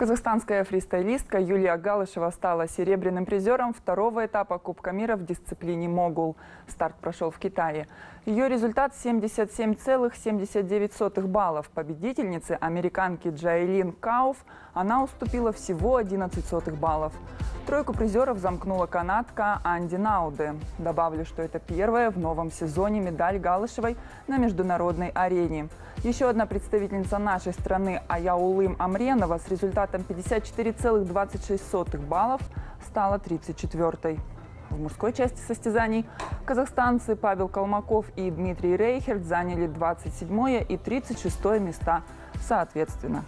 Казахстанская фристайлистка Юлия Галышева стала серебряным призером второго этапа Кубка мира в дисциплине «Могул». Старт прошел в Китае. Ее результат 77,79 баллов. Победительнице, американке Джайлин Кауф, она уступила всего 11 сотых баллов. Тройку призеров замкнула канадка Анди Науде. Добавлю, что это первая в новом сезоне медаль Галышевой на международной арене. Еще одна представительница нашей страны Аяулым Амренова с результатом 54,26 баллов стала 34-й. В мужской части состязаний казахстанцы Павел Колмаков и Дмитрий Рейхерт заняли 27 и 36 места соответственно.